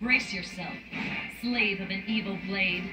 Brace yourself, slave of an evil blade.